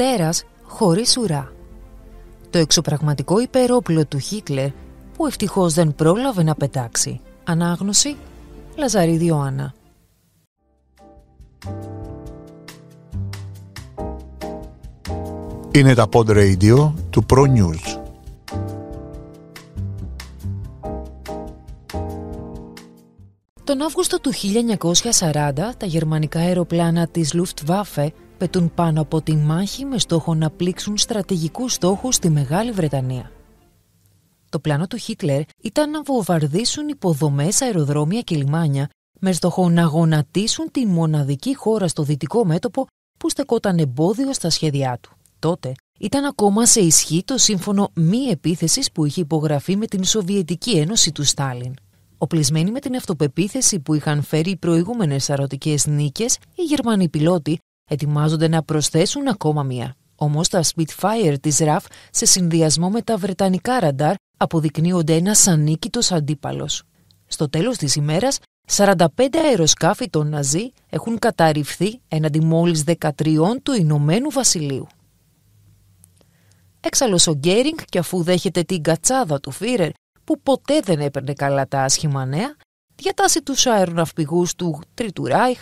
τέρας χωρίς ουρά. Το εξωπραγματικό υπερόπλο του Χίτλερ που ευτυχώς δεν πρόλαβε να πετάξει. Ανάγνωση Λαζαρίδη Ιωάννα. Είναι τα pod radio του Pro News. Τον Αύγουστο του 1940 τα γερμανικά αεροπλάνα της Luftwaffe πετούν πάνω από τη μάχη με στόχο να πλήξουν στρατηγικούς στόχους στη Μεγάλη Βρετανία. Το πλάνο του Χίτλερ ήταν να βομβαρδίσουν υποδομές, αεροδρόμια και λιμάνια με στόχο να γονατίσουν την μοναδική χώρα στο δυτικό μέτωπο που στεκόταν εμπόδιο στα σχέδιά του. Τότε ήταν ακόμα σε ισχύ το σύμφωνο μη επίθεσης που είχε υπογραφεί με την Σοβιετική Ένωση του Στάλιν. Οπλισμένοι με την αυτοπεποίθηση που είχαν φέρει οι προηγούμενες σαρωτικές νίκες, οι Γερμανοί πιλότοι ετοιμάζονται να προσθέσουν ακόμα μία. Όμως τα Spitfire της RAF σε συνδυασμό με τα βρετανικά ραντάρ αποδεικνύονται ένας ανίκητος αντίπαλος. Στο τέλος της ημέρας, 45 αεροσκάφη των Ναζί έχουν καταρριφθεί έναντι μόλις 13 του Ηνωμένου Βασιλείου. Έξαλλος ο Γκέρινγκ και αφού δέχεται την κατσάδα του Φίρερ που ποτέ δεν έπαιρνε καλά τα άσχημα νέα, διατάσσει τους αεροναυπηγούς του Τρίτου Ράιχ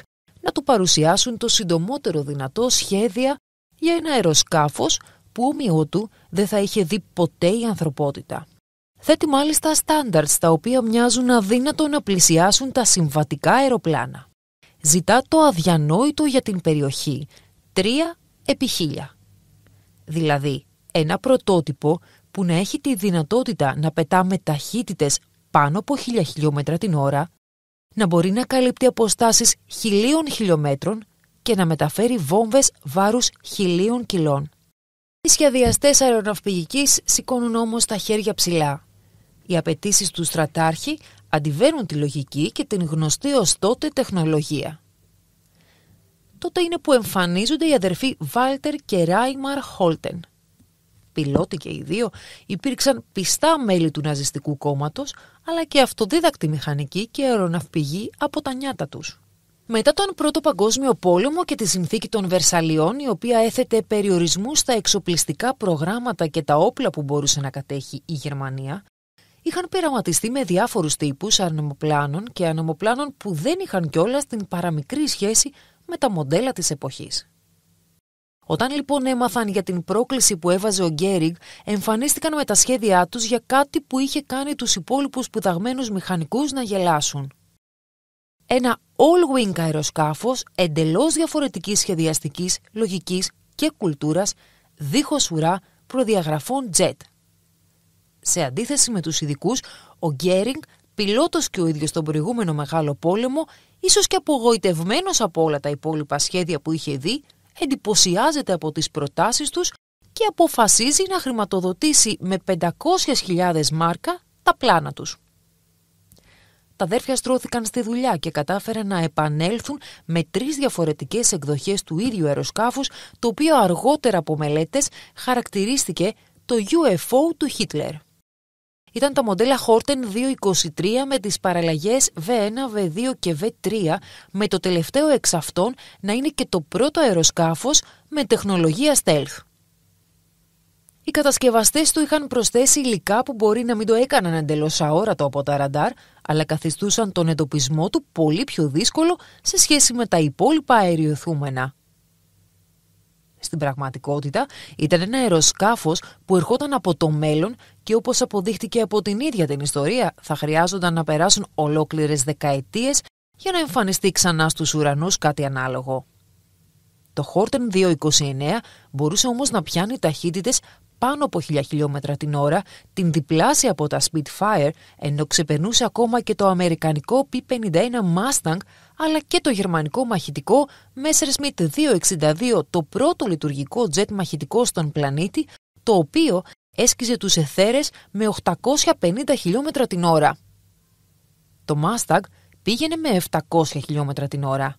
να του παρουσιάσουν το συντομότερο δυνατό σχέδια για ένα αεροσκάφος που όμοιό του δεν θα είχε δει ποτέ η ανθρωπότητα. Θέτει μάλιστα στάνταρτς τα οποία μοιάζουν αδύνατο να πλησιάσουν τα συμβατικά αεροπλάνα. Ζητά το αδιανόητο για την περιοχή, 3 επί 1000. Δηλαδή, ένα πρωτότυπο που να έχει τη δυνατότητα να πετά με ταχύτητες πάνω από 1000 χιλιόμετρα την ώρα, να μπορεί να καλύπτει αποστάσεις χιλίων χιλιόμετρων και να μεταφέρει βόμβες βάρους χιλίων κιλών. Οι σχεδιαστές αεροναυπηγικής σηκώνουν όμως τα χέρια ψηλά. Οι απαιτήσεις του στρατάρχη αντιβαίνουν τη λογική και την γνωστή ως τότε τεχνολογία. Τότε είναι που εμφανίζονται οι αδερφοί Βάλτερ και Ράιμαρ Χόλτεν. Πιλότοι και οι δύο υπήρξαν πιστά μέλη του ναζιστικού κόμματος, αλλά και αυτοδίδακτοι μηχανικοί και αεροναυπηγοί από τα νιάτα τους. Μετά τον Πρώτο Παγκόσμιο Πόλεμο και τη συνθήκη των Βερσαλιών, η οποία έθετε περιορισμού στα εξοπλιστικά προγράμματα και τα όπλα που μπορούσε να κατέχει η Γερμανία, είχαν πειραματιστεί με διάφορους τύπους ανεμοπλάνων και ανεμοπλάνων που δεν είχαν κιόλας την παραμικρή σχέση με τα μοντέλα της εποχής. Όταν λοιπόν έμαθαν για την πρόκληση που έβαζε ο Γκέριγκ, εμφανίστηκαν με τα σχέδιά τους για κάτι που είχε κάνει τους υπόλοιπους σπουδαγμένους μηχανικούς να γελάσουν. Ένα all-wing αεροσκάφος εντελώς διαφορετικής σχεδιαστικής, λογικής και κουλτούρας, δίχως ουρά προδιαγραφών jet. Σε αντίθεση με τους ειδικούς, ο Γκέρινγκ, πιλότος και ο ίδιος στον προηγούμενο μεγάλο πόλεμο, ίσως και απογοητευμένος από όλα τα υπόλοιπα σχέδια που είχε δει, εντυπωσιάζεται από τις προτάσεις τους και αποφασίζει να χρηματοδοτήσει με 500.000 μάρκα τα πλάνα τους. Τα αδέρφια στρώθηκαν στη δουλειά και κατάφεραν να επανέλθουν με τρεις διαφορετικές εκδοχές του ίδιου αεροσκάφους, το οποίο αργότερα από μελέτες χαρακτηρίστηκε το UFO του Χίτλερ. Ήταν τα μοντέλα Horten 223 με τις παραλλαγές V1, V2 και V3 με το τελευταίο εξ αυτών να είναι και το πρώτο αεροσκάφος με τεχνολογία stealth. Οι κατασκευαστές του είχαν προσθέσει υλικά που μπορεί να μην το έκαναν εντελώς αόρατο από τα ραντάρ, αλλά καθιστούσαν τον εντοπισμό του πολύ πιο δύσκολο σε σχέση με τα υπόλοιπα αεριοθούμενα. Στην πραγματικότητα ήταν ένα αεροσκάφος που ερχόταν από το μέλλον και όπως αποδείχτηκε από την ίδια την ιστορία θα χρειάζονταν να περάσουν ολόκληρες δεκαετίες για να εμφανιστεί ξανά στους ουρανούς κάτι ανάλογο. Το Horten 229 μπορούσε όμως να πιάνει ταχύτητες πάνω από 1000 χιλιόμετρα την ώρα, την διπλάσια από τα Spitfire, ενώ ξεπερνούσε ακόμα και το αμερικανικό P-51 Mustang, αλλά και το γερμανικό μαχητικό Messerschmitt 262, το πρώτο λειτουργικό τζετ μαχητικό στον πλανήτη, το οποίο έσκιζε τους εθέρες με 850 χιλιόμετρα την ώρα. Το Mustang πήγαινε με 700 χιλιόμετρα την ώρα.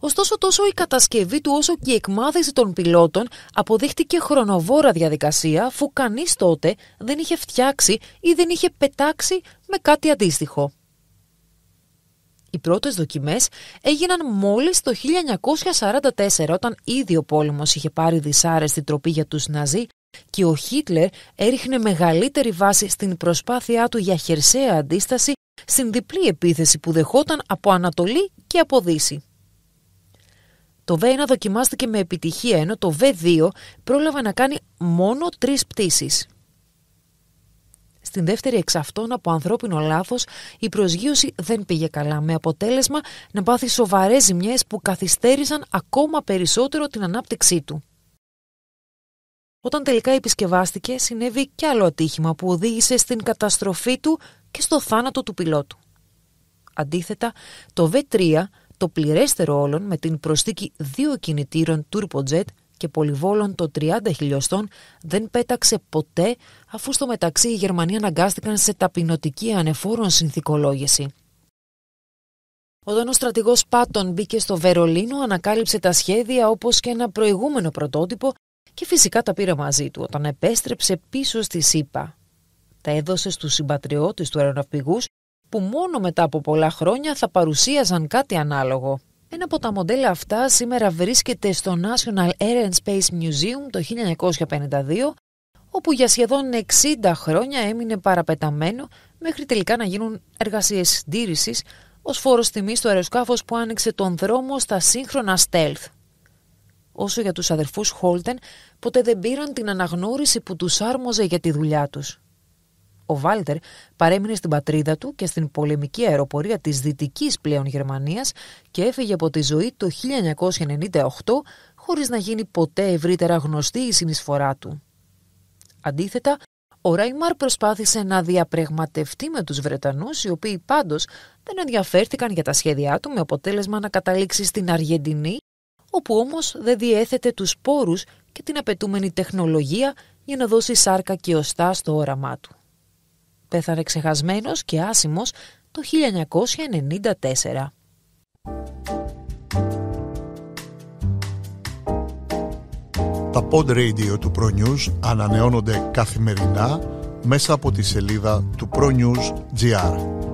Ωστόσο, τόσο η κατασκευή του όσο και η εκμάθηση των πιλότων αποδείχτηκε χρονοβόρα διαδικασία, αφού κανεί τότε δεν είχε φτιάξει ή δεν είχε πετάξει με κάτι αντίστοιχο. Οι πρώτες δοκιμές έγιναν μόλις το 1944 όταν ήδη ο πόλεμος είχε πάρει δυσάρεστη τροπή για τους Ναζί και ο Χίτλερ έριχνε μεγαλύτερη βάση στην προσπάθειά του για χερσαία αντίσταση στην διπλή επίθεση που δεχόταν από Ανατολή και από Δύση. Το V1 δοκιμάστηκε με επιτυχία ενώ το V2 πρόλαβε να κάνει μόνο τρεις πτήσεις. Στην δεύτερη εξ αυτών από ανθρώπινο λάθος η προσγείωση δεν πήγε καλά με αποτέλεσμα να πάθει σοβαρές ζημιές που καθυστέρησαν ακόμα περισσότερο την ανάπτυξή του. Όταν τελικά επισκευάστηκε συνέβη κι άλλο ατύχημα που οδήγησε στην καταστροφή του και στο θάνατο του πιλότου. Αντίθετα, το V3, το πληρέστερο όλων με την προσθήκη δύο κινητήρων turbojet και πολυβόλων το 30 χιλιοστών δεν πέταξε ποτέ αφού στο μεταξύ οι Γερμανοί αναγκάστηκαν σε ταπεινωτική ανεφόρον συνθηκολόγηση. Όταν ο στρατηγός Πάτον μπήκε στο Βερολίνο ανακάλυψε τα σχέδια όπως και ένα προηγούμενο πρωτότυπο και φυσικά τα πήρε μαζί του όταν επέστρεψε πίσω στη ΣΥΠΑ. Τα έδωσε στους συμπατριώτες του αεροναυπηγούς που μόνο μετά από πολλά χρόνια θα παρουσίαζαν κάτι ανάλογο. Ένα από τα μοντέλα αυτά σήμερα βρίσκεται στο National Air and Space Museum το 1952, όπου για σχεδόν 60 χρόνια έμεινε παραπεταμένο μέχρι τελικά να γίνουν εργασίες συντήρησης ως φόρος τιμής στο αεροσκάφος που άνοιξε τον δρόμο στα σύγχρονα stealth. Όσο για τους αδερφούς Χόλτεν, ποτέ δεν πήραν την αναγνώριση που τους άρμοζε για τη δουλειά τους. Ο Βάλτερ παρέμεινε στην πατρίδα του και στην πολεμική αεροπορία της δυτικής πλέον Γερμανίας και έφυγε από τη ζωή το 1998 χωρίς να γίνει ποτέ ευρύτερα γνωστή η συνεισφορά του. Αντίθετα, ο Ράιμαρ προσπάθησε να διαπραγματευτεί με τους Βρετανούς, οι οποίοι πάντως δεν ενδιαφέρθηκαν για τα σχέδιά του με αποτέλεσμα να καταλήξει στην Αργεντινή, όπου όμως δεν διέθετε τους πόρους και την απαιτούμενη τεχνολογία για να δώσει σάρκα και οστά στο όραμά του πέθανε ξεχασμένος και άσημος το 1994. Τα pod radio του ProNews ανανεώνονται καθημερινά μέσα από τη σελίδα του ProNews GR.